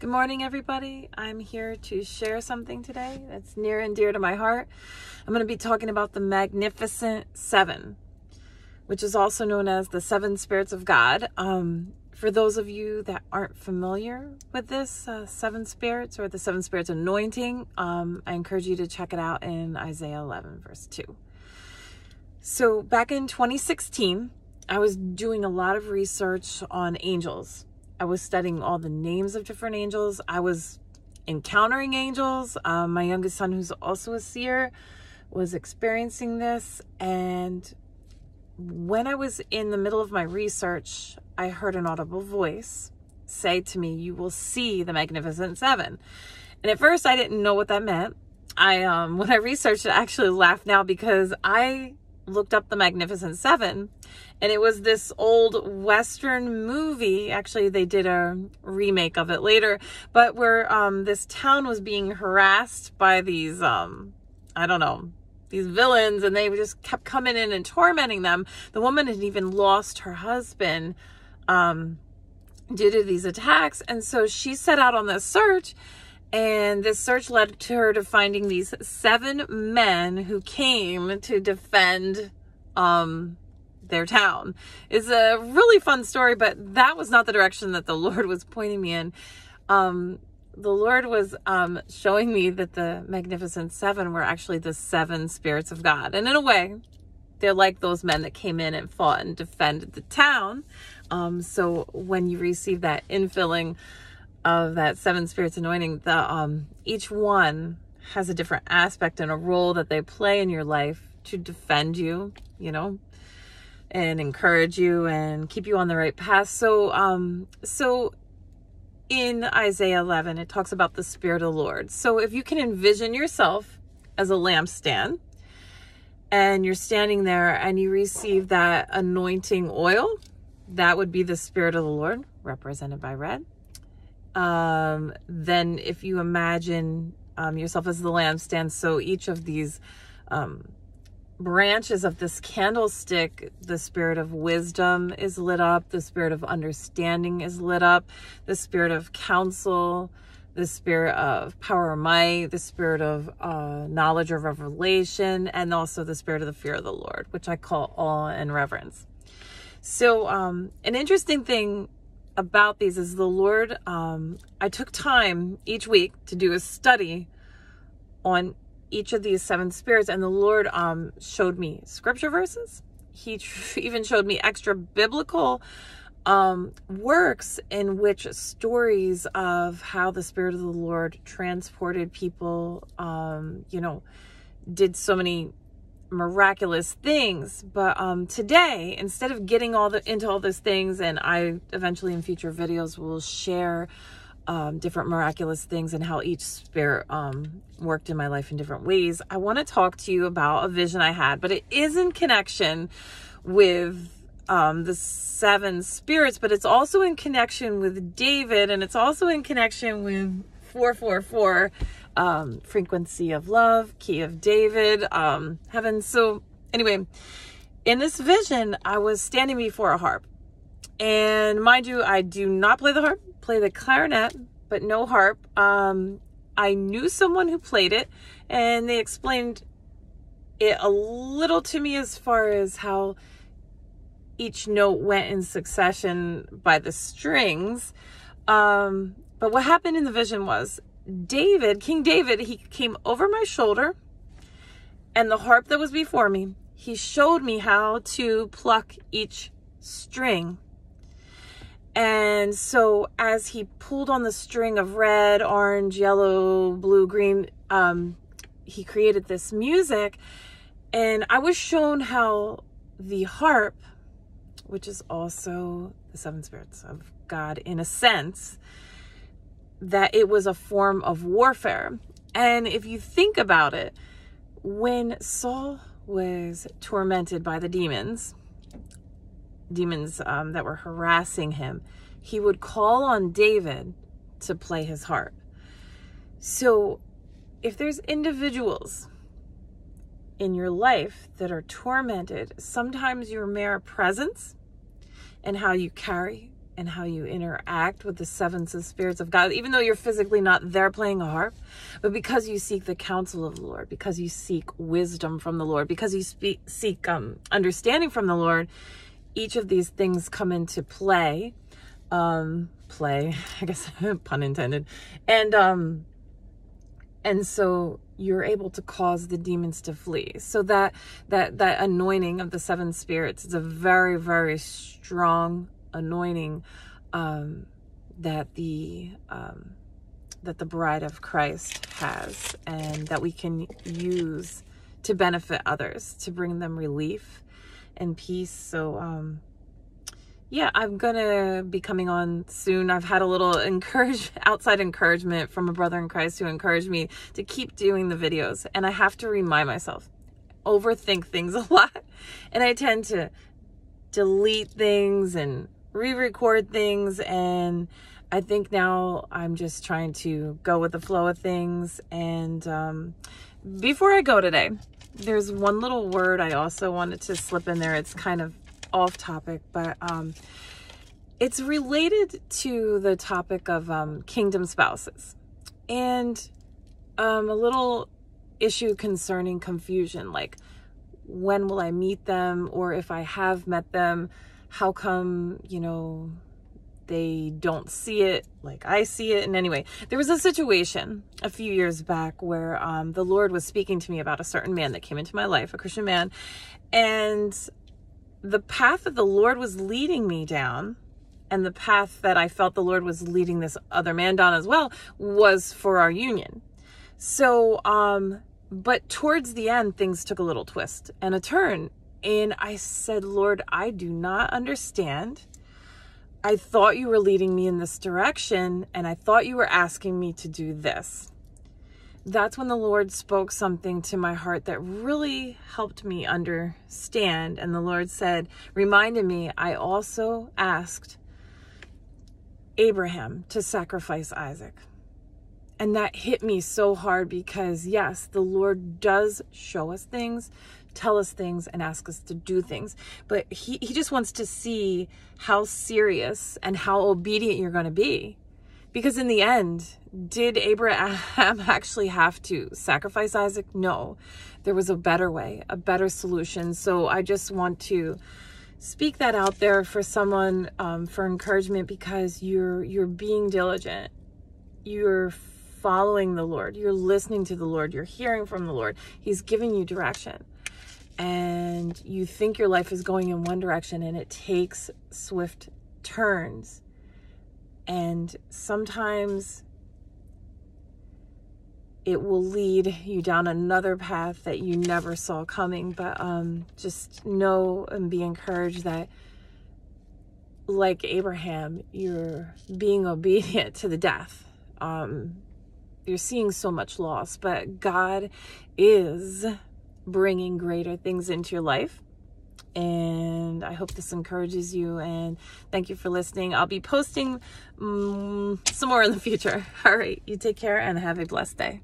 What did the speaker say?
Good morning, everybody. I'm here to share something today that's near and dear to my heart. I'm going to be talking about the Magnificent Seven, which is also known as the Seven Spirits of God. Um, for those of you that aren't familiar with this uh, Seven Spirits or the Seven Spirits anointing, um, I encourage you to check it out in Isaiah 11, verse 2. So, back in 2016, I was doing a lot of research on angels I was studying all the names of different angels. I was encountering angels. Um, my youngest son, who's also a seer, was experiencing this. And when I was in the middle of my research, I heard an audible voice say to me, You will see the Magnificent Seven. And at first, I didn't know what that meant. I, um, when I researched it, I actually laughed now because I looked up the Magnificent Seven, and it was this old Western movie. Actually, they did a remake of it later, but where um, this town was being harassed by these, um, I don't know, these villains, and they just kept coming in and tormenting them. The woman had even lost her husband um, due to these attacks, and so she set out on this search and this search led to her to finding these seven men who came to defend um, their town. It's a really fun story, but that was not the direction that the Lord was pointing me in. Um, the Lord was um, showing me that the Magnificent Seven were actually the seven spirits of God. And in a way, they're like those men that came in and fought and defended the town. Um, so when you receive that infilling, of that seven spirits anointing, the um each one has a different aspect and a role that they play in your life to defend you, you know, and encourage you and keep you on the right path. So um so in Isaiah 11 it talks about the spirit of the Lord. So if you can envision yourself as a lampstand and you're standing there and you receive that anointing oil, that would be the spirit of the Lord represented by red um, then if you imagine um, yourself as the lampstand, so each of these um, branches of this candlestick, the spirit of wisdom is lit up, the spirit of understanding is lit up, the spirit of counsel, the spirit of power and might, the spirit of uh, knowledge or revelation, and also the spirit of the fear of the Lord, which I call awe and reverence. So, um, an interesting thing about these is the Lord, um, I took time each week to do a study on each of these seven spirits, and the Lord um, showed me scripture verses. He even showed me extra biblical um, works in which stories of how the Spirit of the Lord transported people, um, you know, did so many miraculous things but um today instead of getting all the into all those things and i eventually in future videos will share um, different miraculous things and how each spirit um, worked in my life in different ways i want to talk to you about a vision i had but it is in connection with um, the seven spirits but it's also in connection with david and it's also in connection with 444 um, frequency of love, key of David, um, heaven. So, anyway, in this vision, I was standing before a harp. And mind you, I do not play the harp, play the clarinet, but no harp. Um, I knew someone who played it, and they explained it a little to me as far as how each note went in succession by the strings. Um, but what happened in the vision was David, King David, he came over my shoulder and the harp that was before me, he showed me how to pluck each string. And so as he pulled on the string of red, orange, yellow, blue, green, um, he created this music. And I was shown how the harp, which is also the seven spirits of God in a sense, that it was a form of warfare. And if you think about it, when Saul was tormented by the demons, demons um, that were harassing him, he would call on David to play his harp. So if there's individuals in your life that are tormented, sometimes your mere presence and how you carry and how you interact with the sevens of spirits of God, even though you're physically not there playing a harp, but because you seek the counsel of the Lord, because you seek wisdom from the Lord, because you speak, seek um, understanding from the Lord, each of these things come into play. Um, play, I guess, pun intended. And, um, and so you're able to cause the demons to flee so that that that anointing of the seven spirits is a very very strong anointing um, that the um, that the bride of Christ has and that we can use to benefit others to bring them relief and peace so um, yeah, I'm gonna be coming on soon. I've had a little encourage outside encouragement from a brother in Christ who encouraged me to keep doing the videos. And I have to remind myself, overthink things a lot. And I tend to delete things and re-record things and I think now I'm just trying to go with the flow of things. And um, before I go today, there's one little word I also wanted to slip in there. It's kind of off topic, but um, it's related to the topic of um, kingdom spouses and um, a little issue concerning confusion like when will I meet them or if I have met them, how come, you know, they don't see it like I see it. And anyway, there was a situation a few years back where um, the Lord was speaking to me about a certain man that came into my life, a Christian man. And the path that the Lord was leading me down and the path that I felt the Lord was leading this other man down as well was for our union. So, um, but towards the end, things took a little twist and a turn. And I said, Lord, I do not understand. I thought you were leading me in this direction, and I thought you were asking me to do this that's when the Lord spoke something to my heart that really helped me understand. And the Lord said, reminded me, I also asked Abraham to sacrifice Isaac. And that hit me so hard because, yes, the Lord does show us things, tell us things, and ask us to do things. But He, he just wants to see how serious and how obedient you're going to be because in the end, did Abraham actually have to sacrifice Isaac? No. There was a better way, a better solution. So I just want to speak that out there for someone um, for encouragement because you're you're being diligent. You're following the Lord. You're listening to the Lord. You're hearing from the Lord. He's giving you direction. And you think your life is going in one direction and it takes swift turns and sometimes it will lead you down another path that you never saw coming. But um, just know and be encouraged that, like Abraham, you're being obedient to the death. Um, you're seeing so much loss, but God is bringing greater things into your life and I hope this encourages you. And thank you for listening. I'll be posting um, some more in the future. All right, you take care and have a blessed day.